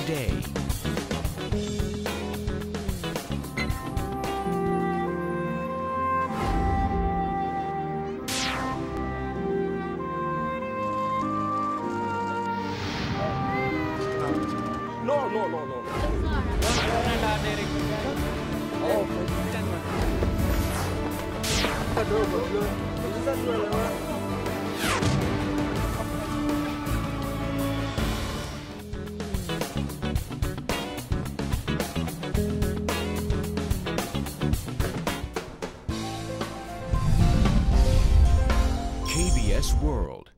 today. No, no, no, no. Oh, CBS World.